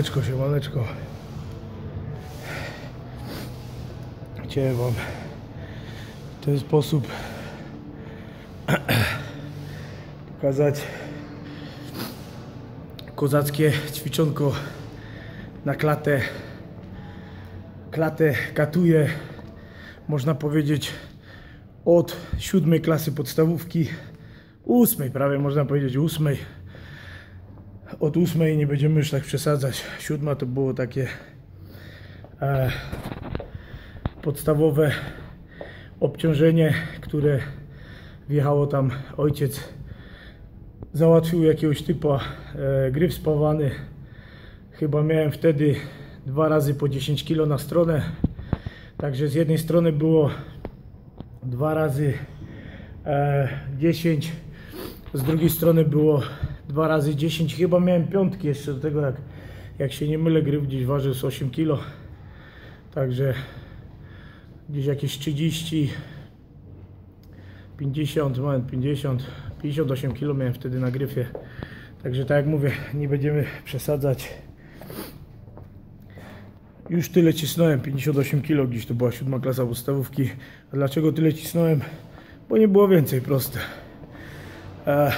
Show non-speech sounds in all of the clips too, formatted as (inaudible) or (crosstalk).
Siemaneczko, siemaneczko. Chciałem wam w ten sposób (clears throat) pokazać kozackie ćwiczonko na klatę. Klatę katuje, można powiedzieć, od siódmej klasy podstawówki, ósmej prawie można powiedzieć ósmej. Od ósmej nie będziemy już tak przesadzać. Siódma to było takie e, podstawowe obciążenie, które wjechało tam ojciec. Załatwił jakiegoś typa e, gryf spawany. Chyba miałem wtedy dwa razy po 10 kg na stronę. Także z jednej strony było dwa razy e, 10 z drugiej strony było dwa razy 10 chyba miałem piątki jeszcze do tego jak, jak się nie mylę gryf gdzieś ważył z 8 kg także gdzieś jakieś 30 50, moment 50 58 kg miałem wtedy na gryfie. Także tak jak mówię nie będziemy przesadzać. Już tyle cisnąłem 58 kg gdzieś to była siódma klasa podstawówki. A dlaczego tyle cisnąłem? Bo nie było więcej proste. E,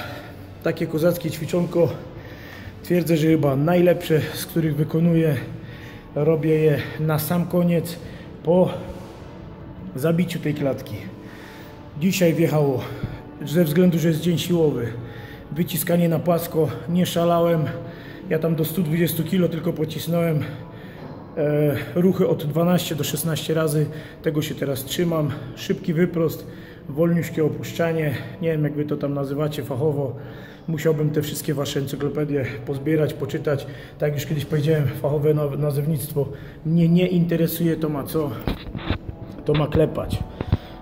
takie kozackie ćwiczonko. Twierdzę, że chyba najlepsze z których wykonuję robię je na sam koniec po zabiciu tej klatki. Dzisiaj wjechało ze względu, że jest dzień siłowy wyciskanie na płasko, nie szalałem ja tam do 120 kg tylko pocisnąłem e, ruchy od 12 do 16 razy. Tego się teraz trzymam. Szybki wyprost wolniuśkie opuszczanie. Nie wiem jak wy to tam nazywacie fachowo musiałbym te wszystkie wasze encyklopedie pozbierać, poczytać. Tak jak już kiedyś powiedziałem, fachowe nazewnictwo mnie nie interesuje to ma co? To ma klepać.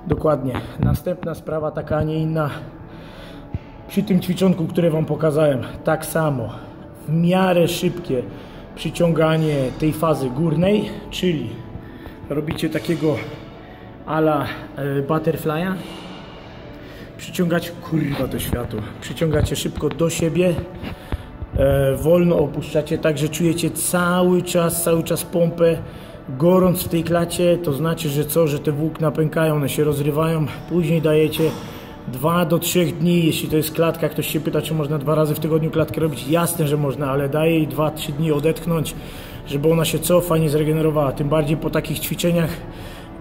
Dokładnie. Następna sprawa taka a nie inna. Przy tym ćwiczonku, które Wam pokazałem, tak samo. W miarę szybkie przyciąganie tej fazy górnej, czyli robicie takiego ala e, butterfly'a przyciągacie, kurwa to światło przyciągacie szybko do siebie. E, wolno opuszczacie tak, że czujecie cały czas, cały czas pompę. Gorąc w tej klacie, to znaczy, że co, że te włókna pękają, one się rozrywają. Później dajecie 2 do 3 dni, jeśli to jest klatka, ktoś się pyta, czy można dwa razy w tygodniu klatkę robić, jasne, że można, ale daje jej 2-3 dni odetchnąć, żeby ona się co fajnie zregenerowała, tym bardziej po takich ćwiczeniach,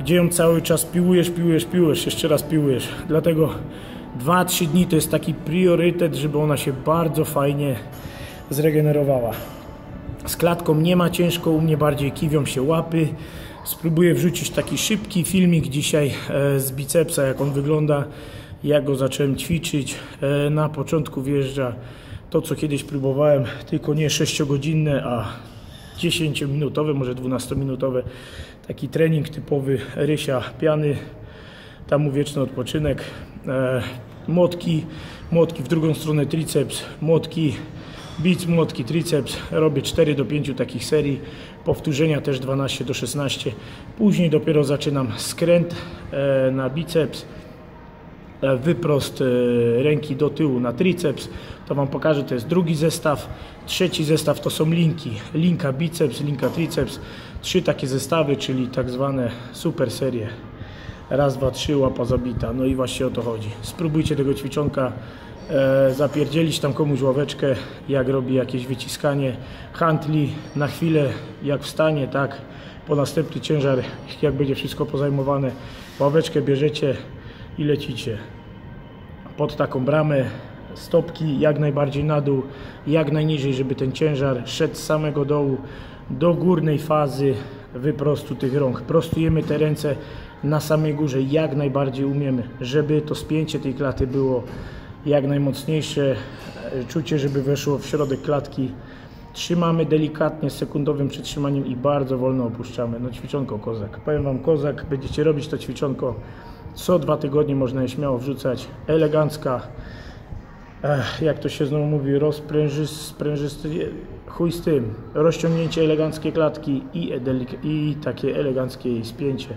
gdzie ją cały czas piłujesz, piłujesz, piłujesz, jeszcze raz piłujesz, dlatego 2-3 dni to jest taki priorytet, żeby ona się bardzo fajnie zregenerowała. Z klatką nie ma ciężko, u mnie bardziej kiwią się łapy. Spróbuję wrzucić taki szybki filmik dzisiaj e, z bicepsa, jak on wygląda jak go zacząłem ćwiczyć. E, na początku wjeżdża to, co kiedyś próbowałem, tylko nie 6-godzinne, a 10-minutowe, może 12-minutowe. Taki trening typowy rysia piany, tam wieczny odpoczynek. E, młotki, młotki w drugą stronę triceps, młotki, bic, młotki, triceps. Robię 4 do 5 takich serii, powtórzenia też 12 do 16. Później dopiero zaczynam skręt e, na biceps wyprost e, ręki do tyłu na triceps. To Wam pokażę, to jest drugi zestaw. Trzeci zestaw to są linki. Linka biceps, linka triceps. Trzy takie zestawy, czyli tak zwane super serie. Raz, dwa, trzy, łapa zabita. No i właśnie o to chodzi. Spróbujcie tego ćwiczonka e, zapierdzielić tam komuś ławeczkę, jak robi jakieś wyciskanie handli na chwilę, jak wstanie, tak, po następny ciężar, jak będzie wszystko pozajmowane, ławeczkę bierzecie, i lecicie. Pod taką bramę stopki jak najbardziej na dół jak najniżej żeby ten ciężar szedł z samego dołu do górnej fazy wyprostu tych rąk. Prostujemy te ręce na samej górze jak najbardziej umiemy żeby to spięcie tej klaty było jak najmocniejsze. Czucie żeby weszło w środek klatki. Trzymamy delikatnie sekundowym przytrzymaniem i bardzo wolno opuszczamy. No ćwiczonko kozak. Powiem wam kozak będziecie robić to ćwiczonko co dwa tygodnie można je śmiało wrzucać. Elegancka, jak to się znowu mówi, rozprężysty, chuj z tym, rozciągnięcie eleganckie klatki i, i takie eleganckie spięcie.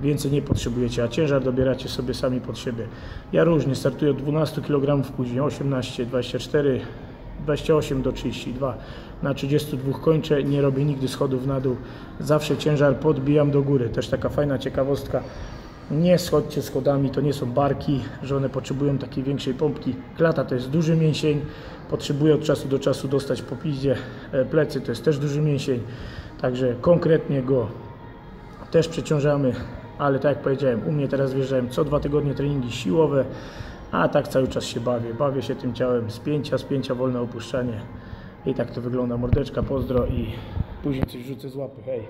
Więcej nie potrzebujecie, a ciężar dobieracie sobie sami pod siebie. Ja różnie startuję od 12 kg, później 18, 24, 28 do 32. Na 32 kończę, nie robię nigdy schodów na dół. Zawsze ciężar podbijam do góry. Też taka fajna ciekawostka. Nie schodźcie schodami, to nie są barki, że one potrzebują takiej większej pompki. Klata to jest duży mięsień, potrzebuje od czasu do czasu dostać po piździe. E, Plecy to jest też duży mięsień, także konkretnie go też przeciążamy, ale tak jak powiedziałem, u mnie teraz wjeżdżałem co dwa tygodnie treningi siłowe, a tak cały czas się bawię. Bawię się tym ciałem, spięcia, spięcia, wolne opuszczanie. I tak to wygląda. Mordeczka, pozdro i później coś rzucę z łapy. Hej!